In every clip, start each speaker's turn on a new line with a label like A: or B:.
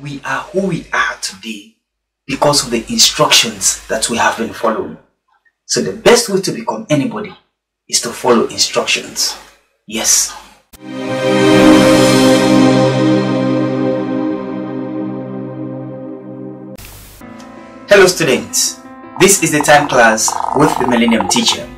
A: We are who we are today because of the instructions that we have been following. So the best way to become anybody is to follow instructions. Yes. Hello students, this is the time class with the Millennium Teacher,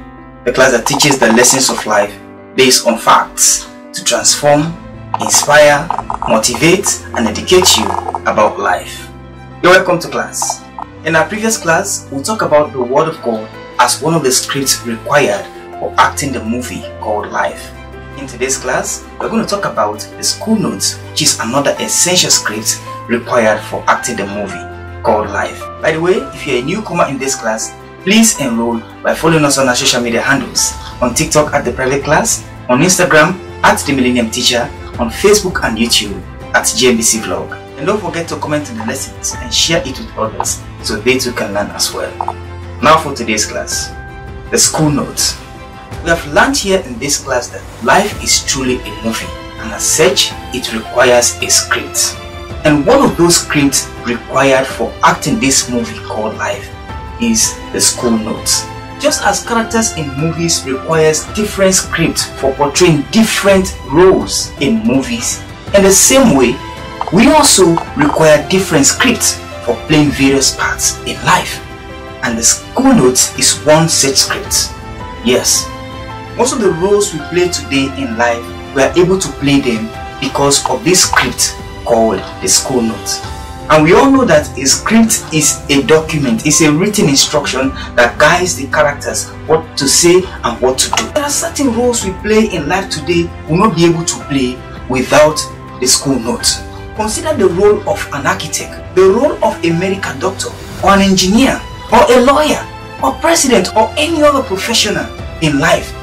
A: the class that teaches the lessons of life based on facts to transform, inspire, motivate and educate you about life. You're welcome to class. In our previous class, we talked about the Word of God as one of the scripts required for acting the movie called Life. In today's class, we're going to talk about the school notes, which is another essential script required for acting the movie called Life. By the way, if you're a newcomer in this class, please enroll by following us on our social media handles on TikTok at the private class, on Instagram at the Millennium Teacher, on Facebook and YouTube at GNBC Vlog. And don't forget to comment the lessons and share it with others so they too can learn as well. Now for today's class, the school notes. We have learned here in this class that life is truly a movie and as such it requires a script. And one of those scripts required for acting this movie called life is the school notes. Just as characters in movies requires different scripts for portraying different roles in movies, in the same way, we also require different scripts for playing various parts in life. And the school notes is one such script. Yes, most of the roles we play today in life, we are able to play them because of this script called the school notes. And we all know that a script is a document, it's a written instruction that guides the characters what to say and what to do. There are certain roles we play in life today we will not be able to play without the school notes. Consider the role of an architect, the role of a medical doctor, or an engineer, or a lawyer, or president, or any other professional in life.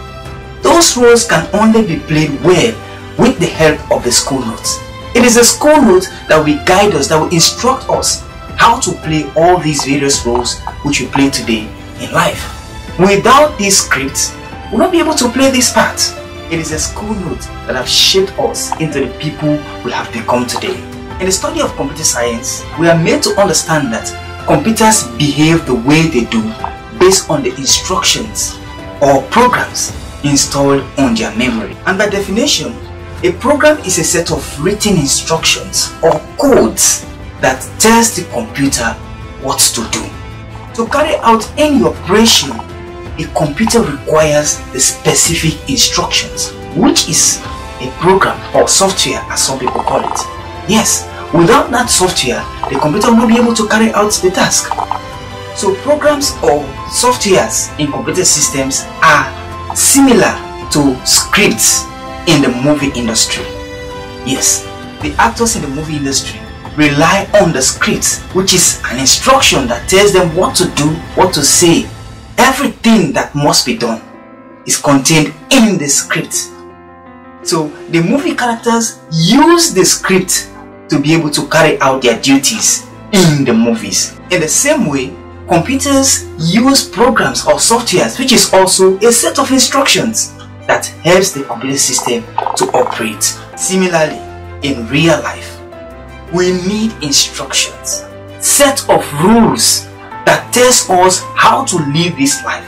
A: Those roles can only be played well with the help of the school notes. It is a school note that will guide us, that will instruct us how to play all these various roles which we play today in life. Without these scripts, we'll not be able to play this part. It is a school note that have shaped us into the people we have become today. In the study of computer science, we are made to understand that computers behave the way they do based on the instructions or programs installed on their memory. And by definition, a program is a set of written instructions or codes that tells the computer what to do. To carry out any operation, a computer requires the specific instructions, which is a program or software as some people call it. Yes, without that software, the computer will not be able to carry out the task. So programs or softwares in computer systems are similar to scripts in the movie industry. Yes, the actors in the movie industry rely on the script, which is an instruction that tells them what to do, what to say. Everything that must be done is contained in the script. So the movie characters use the script to be able to carry out their duties in the movies. In the same way, computers use programs or softwares, which is also a set of instructions that helps the computer system to operate. Similarly, in real life, we need instructions, set of rules that tells us how to live this life.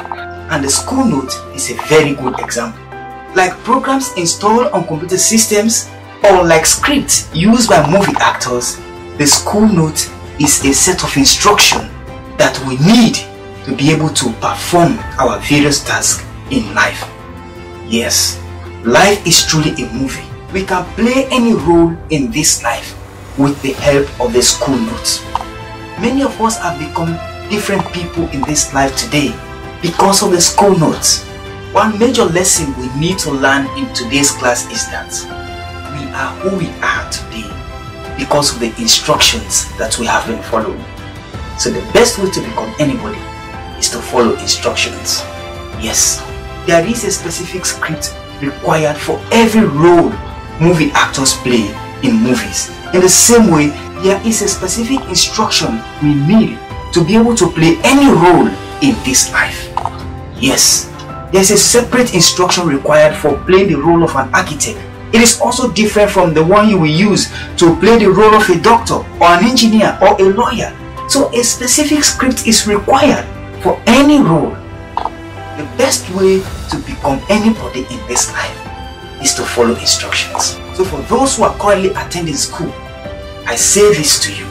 A: And the school note is a very good example. Like programs installed on computer systems or like scripts used by movie actors, the school note is a set of instruction that we need to be able to perform our various tasks in life. Yes, life is truly a movie. We can play any role in this life with the help of the school notes. Many of us have become different people in this life today because of the school notes. One major lesson we need to learn in today's class is that we are who we are today because of the instructions that we have been following. So the best way to become anybody is to follow instructions. Yes, there is a specific script required for every role movie actors play in movies. In the same way, there is a specific instruction we need to be able to play any role in this life. Yes, there's a separate instruction required for playing the role of an architect It is also different from the one you will use to play the role of a doctor or an engineer or a lawyer. So a specific script is required for any role. The best way to become anybody in this life is to follow instructions. So for those who are currently attending school, I say this to you.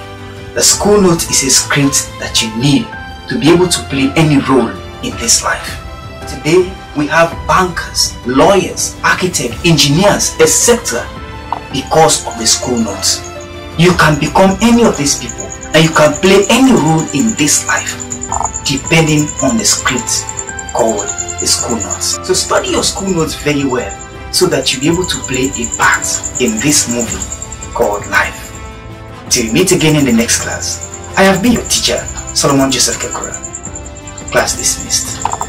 A: The school note is a script that you need to be able to play any role in this life. Today, we have bankers, lawyers, architects, engineers, etc. because of the school notes. You can become any of these people and you can play any role in this life depending on the script called the school notes. So study your school notes very well so that you'll be able to play a part in this movie called life. Till we meet again in the next class, I have been your teacher, Solomon Joseph Kekura. Class dismissed.